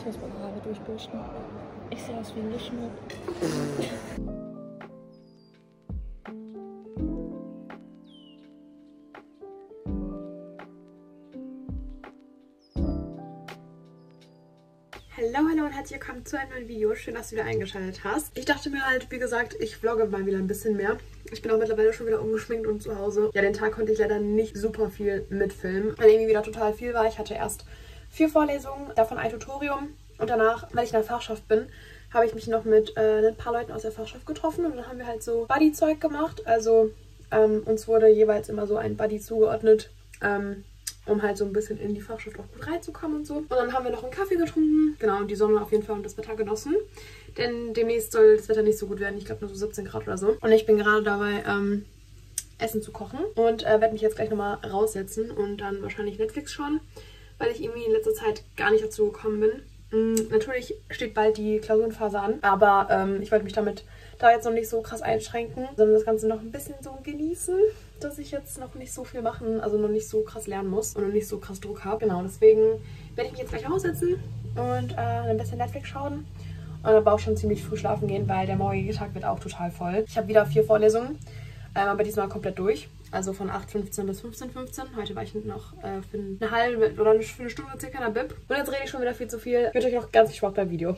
Ich muss meine Haare durchbürsten. Ich sehe aus wie ein Lichtschmuck. Hallo, hallo und herzlich willkommen zu einem neuen Video. Schön, dass du wieder eingeschaltet hast. Ich dachte mir halt, wie gesagt, ich vlogge mal wieder ein bisschen mehr. Ich bin auch mittlerweile schon wieder umgeschminkt und zu Hause. Ja, den Tag konnte ich leider nicht super viel mitfilmen, weil irgendwie wieder total viel war. Ich hatte erst vier Vorlesungen, davon ein Tutorium. Und danach, weil ich in der Fachschaft bin, habe ich mich noch mit äh, ein paar Leuten aus der Fachschaft getroffen. Und dann haben wir halt so Buddy-Zeug gemacht. Also ähm, uns wurde jeweils immer so ein Buddy zugeordnet. Ähm, um halt so ein bisschen in die Fachschaft auch gut reinzukommen und so. Und dann haben wir noch einen Kaffee getrunken. Genau, und die Sonne auf jeden Fall und das Wetter genossen. Denn demnächst soll das Wetter nicht so gut werden. Ich glaube nur so 17 Grad oder so. Und ich bin gerade dabei, ähm, Essen zu kochen. Und äh, werde mich jetzt gleich nochmal raussetzen und dann wahrscheinlich Netflix schauen. Weil ich irgendwie in letzter Zeit gar nicht dazu gekommen bin. Mhm, natürlich steht bald die Klausurenphase an. Aber ähm, ich wollte mich damit da jetzt noch nicht so krass einschränken, sondern das Ganze noch ein bisschen so genießen, dass ich jetzt noch nicht so viel machen, also noch nicht so krass lernen muss und noch nicht so krass Druck habe. Genau, deswegen werde ich mich jetzt gleich aussetzen und äh, ein bisschen Netflix schauen und aber auch schon ziemlich früh schlafen gehen, weil der morgige Tag wird auch total voll. Ich habe wieder vier Vorlesungen, ähm, aber diesmal komplett durch. Also von 8.15 bis 15.15. Heute war ich noch äh, für eine halbe oder für eine Stunde circa in der Bib. Und jetzt rede ich schon wieder viel zu viel. Ich wünsche euch noch ganz viel Spaß beim Video.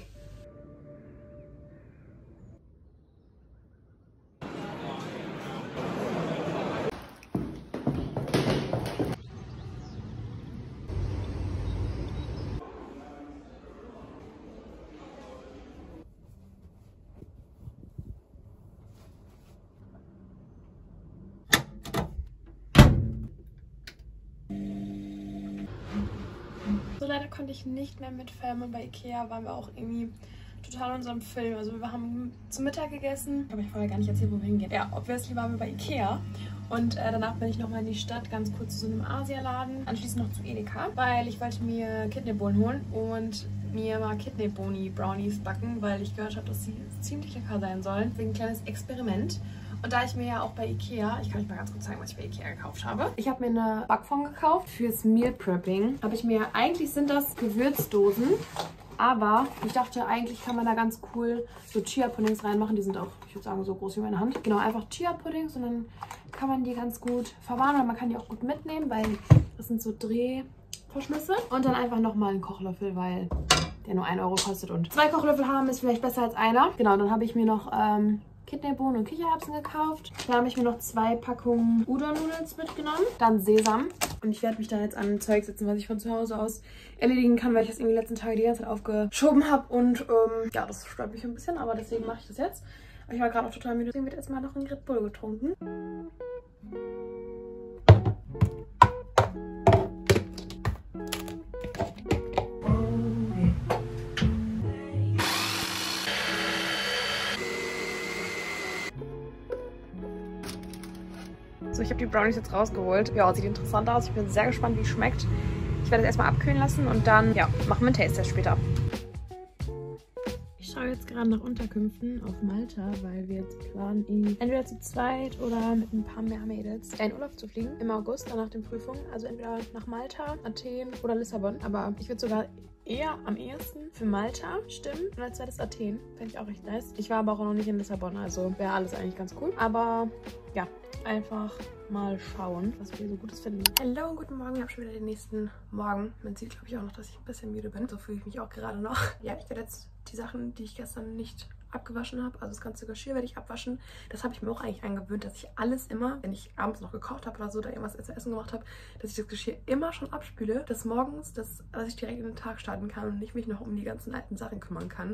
Konnte ich nicht mehr mitfilmen. Bei Ikea waren wir auch irgendwie total in unserem Film. Also wir haben zum Mittag gegessen. Ich vorher gar nicht erzählt, wo wir hingehen. Ja, obviously waren wir bei Ikea. Und äh, danach bin ich nochmal in die Stadt, ganz kurz zu so einem Asialaden. Anschließend noch zu Edeka, weil ich wollte mir Kidneybohnen holen und mir mal Kidneyboni Brownies backen, weil ich gehört habe, dass sie ziemlich lecker sein sollen. Wegen ein kleines Experiment. Und da ich mir ja auch bei Ikea, ich kann euch mal ganz kurz zeigen, was ich bei Ikea gekauft habe. Ich habe mir eine Backform gekauft fürs Meal Prepping. Habe ich mir, eigentlich sind das Gewürzdosen, aber ich dachte, eigentlich kann man da ganz cool so Chia-Puddings reinmachen. Die sind auch, ich würde sagen, so groß wie meine Hand. Genau, einfach Chia-Puddings und dann kann man die ganz gut verwahren und man kann die auch gut mitnehmen, weil das sind so Drehverschlüsse. Und dann einfach nochmal einen Kochlöffel, weil der nur 1 Euro kostet und zwei Kochlöffel haben ist vielleicht besser als einer. Genau, dann habe ich mir noch ähm, Kidneybohnen und Kichererbsen gekauft. Dann habe ich mir noch zwei Packungen Udon-Noodles mitgenommen. Dann Sesam. Und ich werde mich da jetzt an Zeug setzen, was ich von zu Hause aus erledigen kann, weil ich das irgendwie die letzten Tage die ganze Zeit aufgeschoben habe. Und ähm, ja, das stört mich ein bisschen, aber deswegen mache ich das jetzt. Ich war gerade auch total müde. Deswegen wird jetzt mal noch ein Red Bull getrunken. Ich habe die Brownies jetzt rausgeholt. Ja, sieht interessant aus. Ich bin sehr gespannt, wie es schmeckt. Ich werde es erstmal abkühlen lassen und dann, ja, machen wir einen Taste-Test später. Ich schaue jetzt gerade nach Unterkünften auf Malta, weil wir jetzt planen, entweder zu zweit oder mit ein paar mehr Mädels in Urlaub zu fliegen im August, dann nach den Prüfungen. Also entweder nach Malta, Athen oder Lissabon. Aber ich würde sogar eher am ehesten für Malta stimmen und als zweites Athen. Fände ich auch recht nice. Ich war aber auch noch nicht in Lissabon, also wäre alles eigentlich ganz cool. Aber ja, einfach mal schauen, was wir so Gutes finden. Hallo und guten Morgen. Ich habe schon wieder den nächsten Morgen. Man sieht, glaube ich, auch noch, dass ich ein bisschen müde bin. So fühle ich mich auch gerade noch. Ja, ich werde jetzt die Sachen, die ich gestern nicht abgewaschen habe, also das ganze Geschirr werde ich abwaschen. Das habe ich mir auch eigentlich angewöhnt, dass ich alles immer, wenn ich abends noch gekocht habe oder so, da irgendwas zu essen gemacht habe, dass ich das Geschirr immer schon abspüle, dass morgens, dass, dass ich direkt in den Tag starten kann und nicht mich noch um die ganzen alten Sachen kümmern kann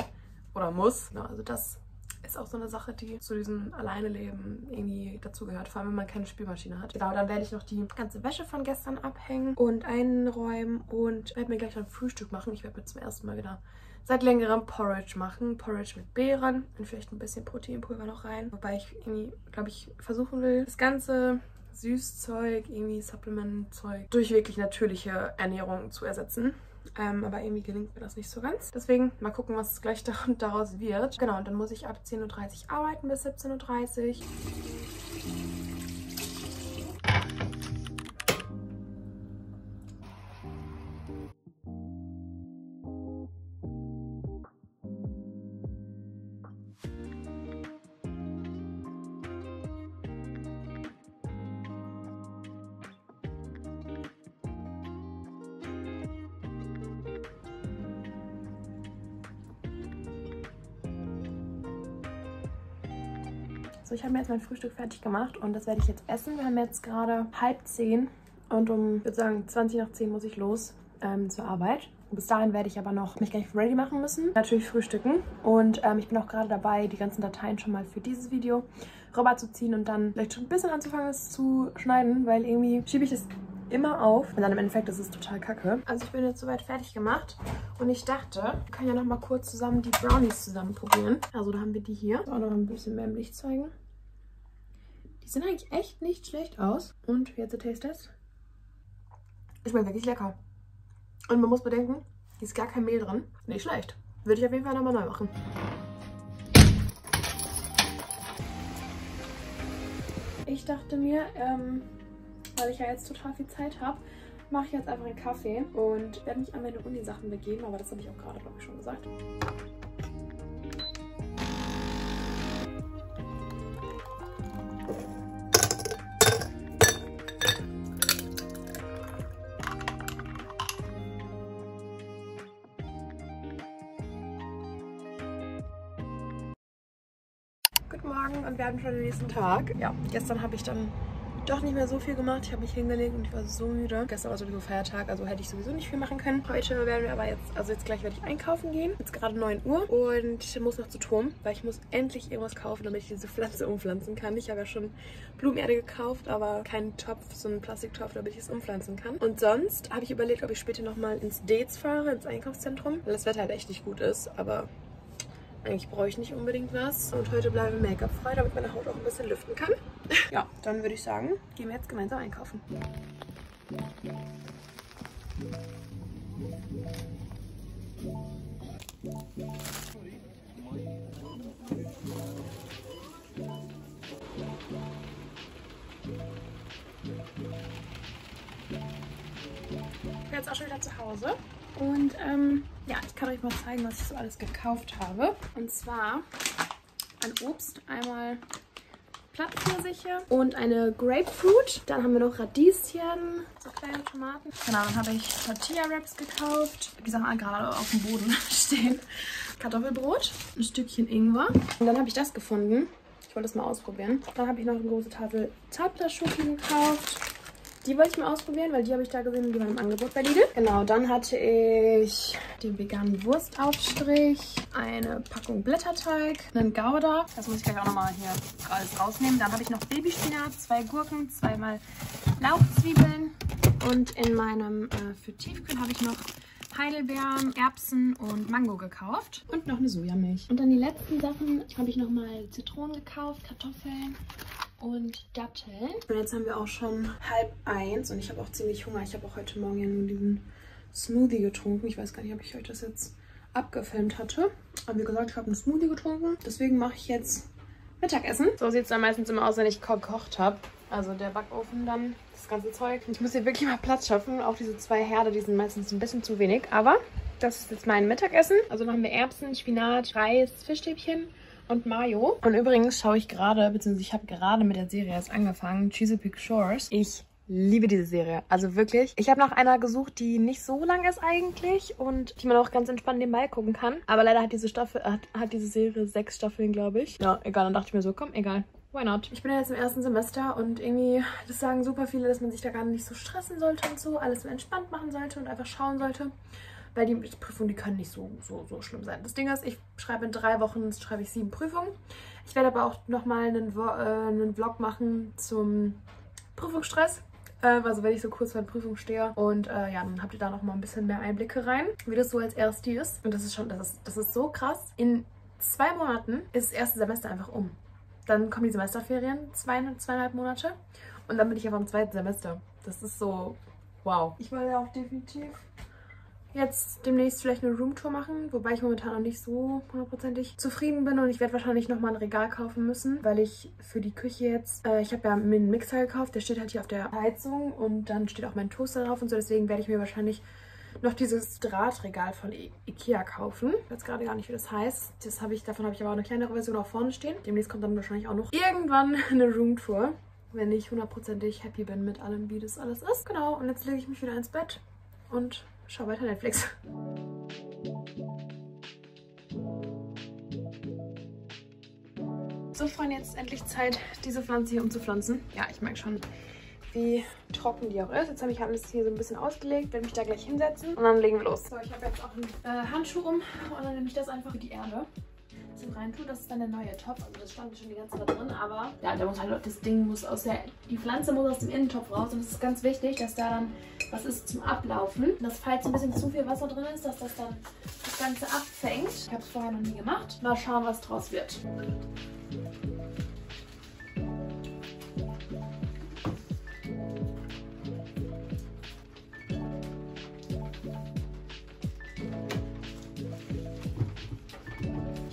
oder muss. Ja, also das ist auch so eine Sache, die zu diesem Alleineleben irgendwie dazugehört, vor allem wenn man keine Spülmaschine hat. Genau, dann werde ich noch die ganze Wäsche von gestern abhängen und einräumen und werde mir gleich ein Frühstück machen. Ich werde mir zum ersten Mal wieder seit längerem Porridge machen. Porridge mit Beeren und vielleicht ein bisschen Proteinpulver noch rein. Wobei ich irgendwie, glaube ich, versuchen will, das ganze Süßzeug, irgendwie Supplement-Zeug durch wirklich natürliche Ernährung zu ersetzen. Ähm, aber irgendwie gelingt mir das nicht so ganz. Deswegen mal gucken, was gleich daraus wird. Genau, und dann muss ich ab 10.30 Uhr arbeiten bis 17.30 Uhr. So, ich habe mir jetzt mein Frühstück fertig gemacht und das werde ich jetzt essen. Wir haben jetzt gerade halb zehn und um, ich würde sagen, 20 nach 10 muss ich los ähm, zur Arbeit. Bis dahin werde ich aber noch mich gleich ready machen müssen. Natürlich frühstücken. Und ähm, ich bin auch gerade dabei, die ganzen Dateien schon mal für dieses Video rüberzuziehen und dann vielleicht schon ein bisschen anzufangen, es zu schneiden, weil irgendwie schiebe ich es immer auf. Und dann im Endeffekt ist es total kacke. Also ich bin jetzt soweit fertig gemacht. Und ich dachte, wir können ja noch mal kurz zusammen die Brownies zusammen probieren. Also da haben wir die hier. Auch noch ein bisschen mehr im Licht zeigen. Die sehen eigentlich echt nicht schlecht aus. Und wie hat der Taste Test? Ich meine wirklich lecker. Und man muss bedenken, hier ist gar kein Mehl drin. Nicht schlecht. Würde ich auf jeden Fall nochmal neu machen. Ich dachte mir, ähm, weil ich ja jetzt total viel Zeit habe, mache ich jetzt einfach einen Kaffee und werde mich an meine Uni-Sachen begeben, aber das habe ich auch gerade, glaube ich, schon gesagt. Guten Morgen und wir haben schon den nächsten Tag. Ja, gestern habe ich dann doch nicht mehr so viel gemacht. Ich habe mich hingelegt und ich war so müde. Gestern war sowieso Feiertag, also hätte ich sowieso nicht viel machen können. Heute werden wir aber jetzt, also jetzt gleich werde ich einkaufen gehen. Jetzt gerade 9 Uhr und muss noch zu Turm, weil ich muss endlich irgendwas kaufen, damit ich diese Pflanze umpflanzen kann. Ich habe ja schon Blumenerde gekauft, aber keinen Topf, so einen Plastiktopf, damit ich es umpflanzen kann. Und sonst habe ich überlegt, ob ich später nochmal ins Dates fahre, ins Einkaufszentrum, weil das Wetter halt echt nicht gut ist, aber eigentlich brauche ich nicht unbedingt was. Und heute bleibe Make-up frei, damit meine Haut auch ein bisschen lüften kann. Ja, dann würde ich sagen, gehen wir jetzt gemeinsam einkaufen. Ich bin jetzt auch schon wieder zu Hause. Und ähm, ja, ich kann euch mal zeigen, was ich so alles gekauft habe. Und zwar an Obst einmal Plattpfirsiche und eine Grapefruit. Dann haben wir noch Radieschen, so kleine Tomaten. Genau, dann habe ich Tortilla-Wraps gekauft. Die Sachen gerade auf dem Boden stehen. Kartoffelbrot, ein Stückchen Ingwer. Und dann habe ich das gefunden. Ich wollte das mal ausprobieren. Dann habe ich noch eine große Tafel Zartblatt-Schoki gekauft. Die wollte ich mal ausprobieren, weil die habe ich da gesehen und die waren im Angebot bei Lidl. Genau, dann hatte ich den veganen Wurstaufstrich, eine Packung Blätterteig, einen Gouda. Das muss ich gleich auch nochmal hier alles rausnehmen. Dann habe ich noch Babyspinat, zwei Gurken, zweimal Lauchzwiebeln und in meinem äh, für Tiefkühl habe ich noch Heidelbeeren, Erbsen und Mango gekauft. Und noch eine Sojamilch. Und dann die letzten Sachen habe ich nochmal Zitronen gekauft, Kartoffeln und Datteln. Und jetzt haben wir auch schon halb eins und ich habe auch ziemlich Hunger. Ich habe auch heute Morgen ja nur diesen Smoothie getrunken. Ich weiß gar nicht, ob ich euch das jetzt abgefilmt hatte. Aber wie gesagt, ich habe einen Smoothie getrunken. Deswegen mache ich jetzt Mittagessen. So sieht es dann meistens immer aus, wenn ich gekocht habe. Also der Backofen dann, das ganze Zeug. Ich muss hier wirklich mal Platz schaffen. Auch diese zwei Herde, die sind meistens ein bisschen zu wenig. Aber das ist jetzt mein Mittagessen. Also machen wir Erbsen, Spinat, Reis, Fischstäbchen und Mayo. Und übrigens schaue ich gerade, beziehungsweise ich habe gerade mit der Serie erst angefangen, Chesapeake Shores. Ich liebe diese Serie. Also wirklich. Ich habe nach einer gesucht, die nicht so lang ist eigentlich und die man auch ganz entspannt nebenbei gucken kann. Aber leider hat diese Staffel, hat, hat diese Serie sechs Staffeln, glaube ich. Ja, egal. Dann dachte ich mir so, komm, egal. Why not? Ich bin ja jetzt im ersten Semester und irgendwie, das sagen super viele, dass man sich da gar nicht so stressen sollte und so, alles entspannt machen sollte und einfach schauen sollte. Weil die Prüfungen, die können nicht so, so, so schlimm sein. Das Ding ist, ich schreibe in drei Wochen schreibe ich sieben Prüfungen. Ich werde aber auch nochmal einen, äh, einen Vlog machen zum Prüfungsstress. Ähm, also wenn ich so kurz vor der Prüfung stehe. Und äh, ja, dann habt ihr da nochmal ein bisschen mehr Einblicke rein, wie das so als Erste ist. Und das ist schon, das ist, das ist so krass. In zwei Monaten ist das erste Semester einfach um. Dann kommen die Semesterferien, zwei, zweieinhalb Monate. Und dann bin ich aber im zweiten Semester. Das ist so, wow. Ich will ja auch definitiv jetzt demnächst vielleicht eine Roomtour machen, wobei ich momentan noch nicht so hundertprozentig zufrieden bin und ich werde wahrscheinlich nochmal ein Regal kaufen müssen, weil ich für die Küche jetzt, äh, ich habe ja mir einen Mixer gekauft, der steht halt hier auf der Heizung und dann steht auch mein Toaster drauf und so, deswegen werde ich mir wahrscheinlich noch dieses Drahtregal von I Ikea kaufen. Ich weiß gerade gar nicht, wie das heißt. Das habe ich, davon habe ich aber auch eine kleinere Version auch vorne stehen. Demnächst kommt dann wahrscheinlich auch noch irgendwann eine Roomtour, wenn ich hundertprozentig happy bin mit allem, wie das alles ist. Genau, und jetzt lege ich mich wieder ins Bett und schaue weiter Netflix. So, Freunde, jetzt ist endlich Zeit, diese Pflanze hier umzupflanzen. Ja, ich merke schon, wie trocken die auch ist. Jetzt habe ich alles hier so ein bisschen ausgelegt, werde mich da gleich hinsetzen und dann legen wir los. So, ich habe jetzt auch einen äh, Handschuh um und dann nehme ich das einfach für die Erde bisschen reintue. Das ist dann der neue Topf. Also das stand schon die ganze Zeit drin, aber ja, da muss halt das Ding muss aus der, die Pflanze muss aus dem Innentopf raus und es ist ganz wichtig, dass da dann was ist zum Ablaufen. Dass falls ein bisschen zu viel Wasser drin ist, dass das dann das Ganze abfängt. Ich habe es vorher noch nie gemacht. Mal schauen, was draus wird.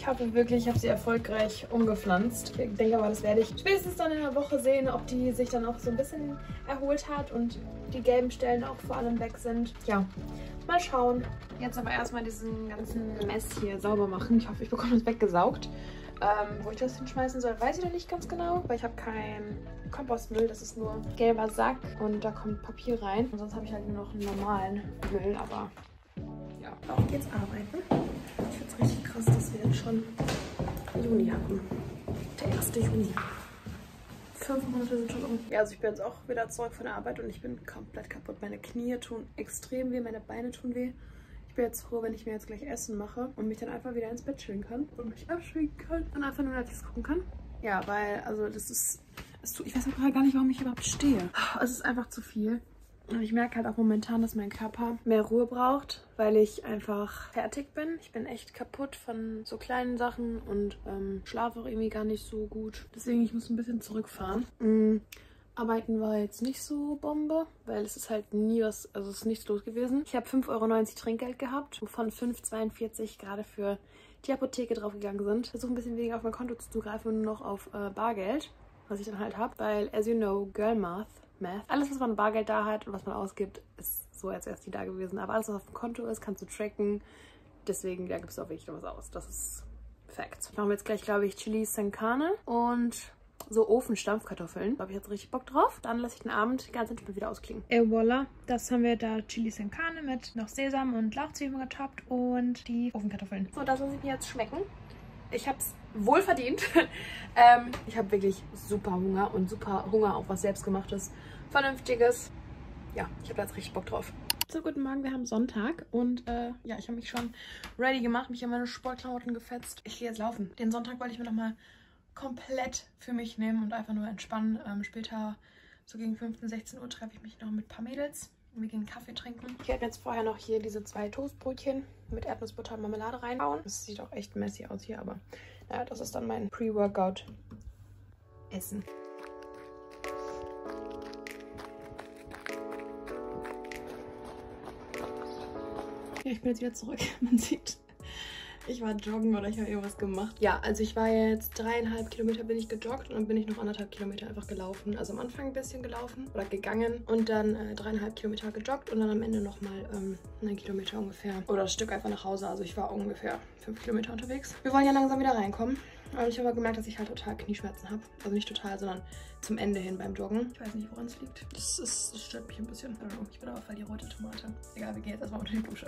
Ich hoffe wirklich, ich habe sie erfolgreich umgepflanzt. Ich denke aber, das werde ich spätestens dann in der Woche sehen, ob die sich dann auch so ein bisschen erholt hat und die gelben Stellen auch vor allem weg sind. Ja, mal schauen. Jetzt aber erstmal diesen ganzen Mess hier sauber machen. Ich hoffe, ich bekomme das weggesaugt. Ähm, wo ich das hinschmeißen soll, weiß ich noch nicht ganz genau, weil ich habe keinen Kompostmüll. Das ist nur gelber Sack und da kommt Papier rein. Und sonst habe ich halt nur noch einen normalen Müll, aber ja. Auf geht's arbeiten. Ich finde es richtig krass, dass wir jetzt schon Juni haben. Der 1. Juni. Fünf Monate sind schon um. Ja, also ich bin jetzt auch wieder zurück von der Arbeit und ich bin komplett kaputt. Meine Knie tun extrem weh, meine Beine tun weh. Ich bin jetzt froh, wenn ich mir jetzt gleich Essen mache und mich dann einfach wieder ins Bett chillen kann und mich abschwingen kann und einfach nur Netflix gucken kann. Ja, weil, also das ist, es tut, ich weiß auch gar nicht, warum ich überhaupt stehe. Es ist einfach zu viel. Und ich merke halt auch momentan, dass mein Körper mehr Ruhe braucht, weil ich einfach fertig bin. Ich bin echt kaputt von so kleinen Sachen und ähm, schlafe auch irgendwie gar nicht so gut. Deswegen, ich muss ein bisschen zurückfahren. Mhm. Arbeiten war jetzt nicht so Bombe, weil es ist halt nie was, also es ist nichts los gewesen. Ich habe 5,90 Euro Trinkgeld gehabt, wovon 5,42 gerade für die Apotheke draufgegangen sind. Versuche ein bisschen weniger auf mein Konto zu zugreifen und nur noch auf äh, Bargeld, was ich dann halt habe, weil, as you know, Girl Math Math. Alles, was man Bargeld da hat und was man ausgibt, ist so als erst die da gewesen. Aber alles, was auf dem Konto ist, kannst du tracken. Deswegen, da gibt es auch wirklich noch was aus. Das ist Fact. Machen wir jetzt gleich, glaube ich, Chili Sankane und so Ofenstampfkartoffeln. Da habe ich jetzt richtig Bock drauf. Dann lasse ich den Abend ganz entspannt wieder ausklingen. Et voilà, das haben wir da Chili Sankane mit noch Sesam und Lauchzwiebeln getoppt und die Ofenkartoffeln. So, das lasse ich mir jetzt schmecken. Ich habe es wohl verdient. ähm, ich habe wirklich super Hunger und super Hunger auf was selbstgemachtes, vernünftiges. Ja, ich habe da jetzt richtig Bock drauf. So, guten Morgen, wir haben Sonntag und äh, ja, ich habe mich schon ready gemacht, mich in meine Sportklamotten gefetzt. Ich gehe jetzt laufen. Den Sonntag wollte ich mir nochmal komplett für mich nehmen und einfach nur entspannen. Ähm, später, so gegen 15, 16 Uhr, treffe ich mich noch mit ein paar Mädels. Wir gehen Kaffee trinken. Ich werde jetzt vorher noch hier diese zwei Toastbrötchen mit Erdnussbutter und Marmelade reinbauen. Das sieht auch echt messy aus hier, aber naja, das ist dann mein Pre-Workout-Essen. Ja, ich bin jetzt wieder zurück. Man sieht, ich war joggen oder ich habe irgendwas gemacht. Ja, also ich war jetzt dreieinhalb Kilometer bin ich gejoggt und dann bin ich noch anderthalb Kilometer einfach gelaufen. Also am Anfang ein bisschen gelaufen oder gegangen und dann äh, dreieinhalb Kilometer gejoggt und dann am Ende nochmal ähm, einen Kilometer ungefähr. Oder das Stück einfach nach Hause. Also ich war ungefähr fünf Kilometer unterwegs. Wir wollen ja langsam wieder reinkommen. Und ich habe gemerkt, dass ich halt total Knieschmerzen habe. Also nicht total, sondern zum Ende hin beim Joggen. Ich weiß nicht, woran es liegt. Das, ist, das stört mich ein bisschen. Ich bin aber voll die rote Tomate. Egal, wir gehen jetzt erstmal unter die Dusche.